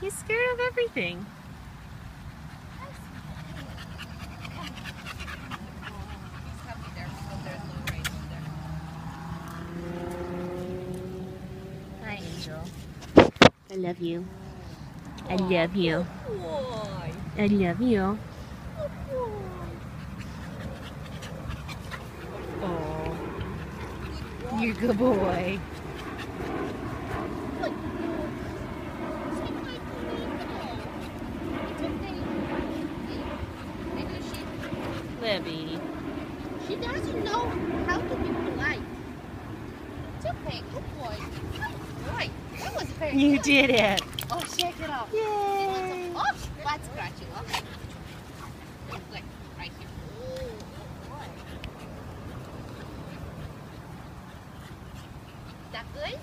He's scared of everything. Hi, Angel. I love you. I love you. I love you. Oh, you're a good boy. Libby. She doesn't know how to be polite. It's okay, good boy. Right, that was very You good. did it. Oh, shake it off. Yay. Oh, butt scratching. Okay. Like right here. Oh, boy. That good?